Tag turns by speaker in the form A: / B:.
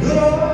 A: good old